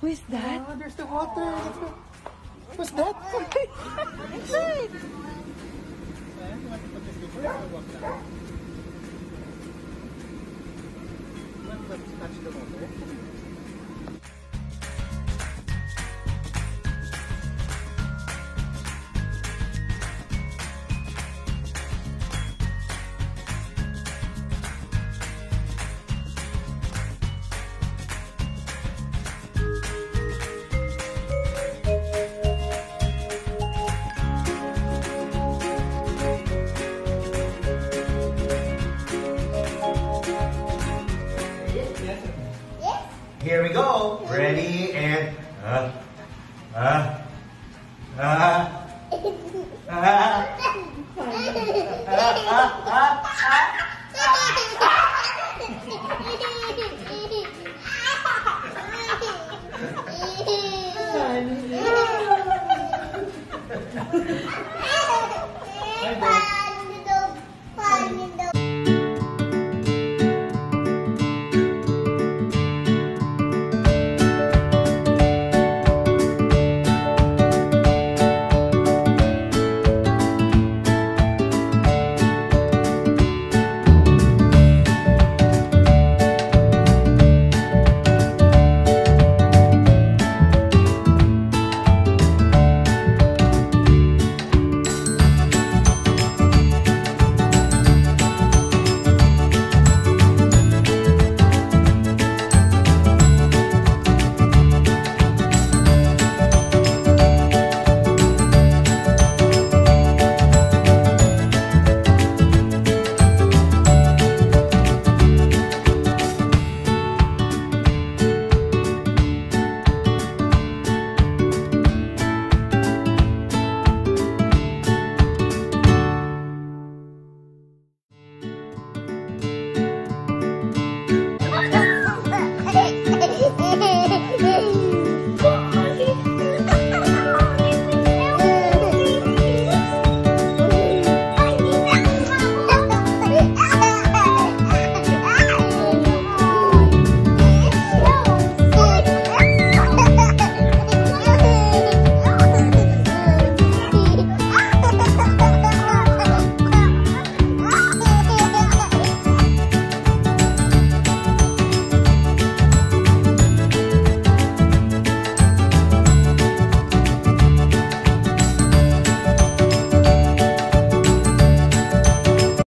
Who is that? Ah, there's the water. Let's go. What's that? Inside. Touch the water. Here we go. Ready and uh, uh, uh, uh, uh, uh, uh, uh,